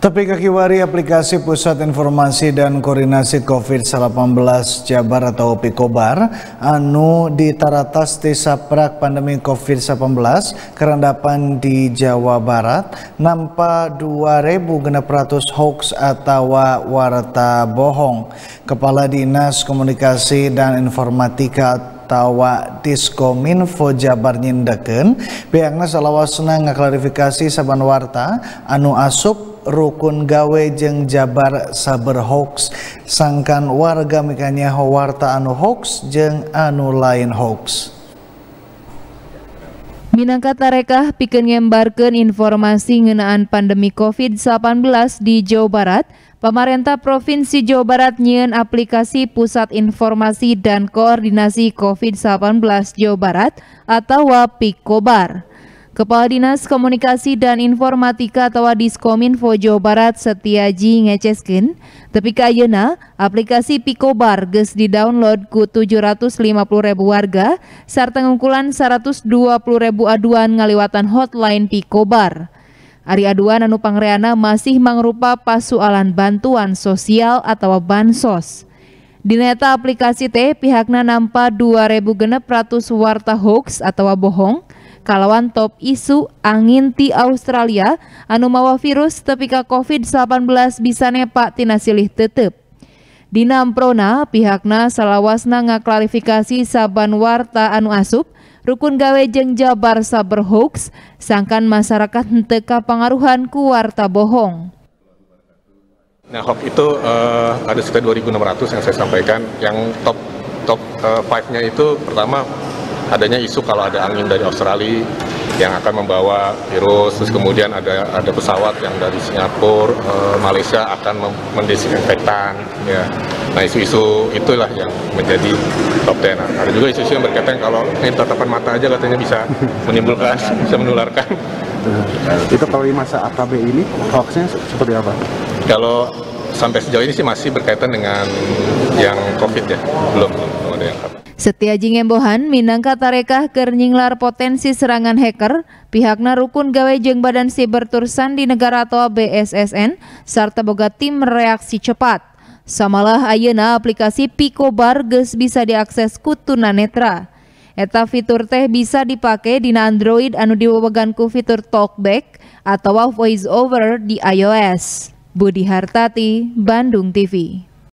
Tapi kakiwari aplikasi Pusat Informasi dan Koordinasi COVID-19 Jabar atau Pikobar anu ditaratas di saprak pandemi COVID-19 kerendapan di Jawa Barat nampa 2600 hoax atau warta bohong. Kepala Dinas Komunikasi dan Informatika tawa diskominfo Jabar nyindeken pihaknya salawasna ngaklarifikasi saban warta. Anu asup rukun gawe jeng Jabar saber hoax. Sangkan warga mikanya warta anu hoax jeng anu lain hoax. Minangka tarekah pikeun ngembarkeun informasi ngenaan pandemi COVID-19 di Jawa Barat, Pemerintah Provinsi Jawa Barat nyieun aplikasi Pusat Informasi dan Koordinasi COVID-19 Jawa Barat atau PIKOBAR. Kepala Dinas Komunikasi dan Informatika atau Diskominfo Jawa Barat Setiaji ngeceskin, tapi kayena aplikasi Pikobar ges di download ku 750 ribu warga serta ngungkulan 120 ribu aduan ngaliwatan hotline Pikobar. Ari aduan anu pangreana masih mangrupa pasualan bantuan sosial atau bansos. Di neta aplikasi teh pihakna nampa 2000 genep ratus warta hoax atau bohong kalawan top isu angin ti Australia anu mawa virus tepika COVID-19 bisa nepak tina silih tetep. Dina Amprona pihakna salawasna ngaklarifikasi saban warta anu asup rukun gawe jeng Jabar saber hoax sangkan masyarakat henteka pengaruhan ku warta bohong. Nah, hoax itu uh, ada sekitar 2.600 yang saya sampaikan. Yang top top uh, five-nya itu pertama adanya isu kalau ada angin dari Australia yang akan membawa virus, terus kemudian ada ada pesawat yang dari Singapura, e, Malaysia akan mendesinfektan, ya. Nah isu-isu itulah yang menjadi top 10. Nah, ada juga isu-isu yang berkaitan kalau ini tatapan mata aja katanya bisa menimbulkan, bisa menularkan. Itu kalau di masa AKB ini hoaxnya seperti apa? Kalau sampai sejauh ini sih masih berkaitan dengan yang COVID ya, belum belum ada yang Setiaji ngembohan minangka tarekah potensi serangan hacker, pihakna rukun gawe jeung Badan Siber Tursan di negara atau BSSN serta boga tim reaksi cepat. Samalah ayeuna aplikasi Pico Bar geus bisa diakses ku tunanetra. Eta fitur teh bisa dipakai di Android anu diwewegan ku fitur Talkback atau Voice Over di iOS. Budi Hartati, Bandung TV.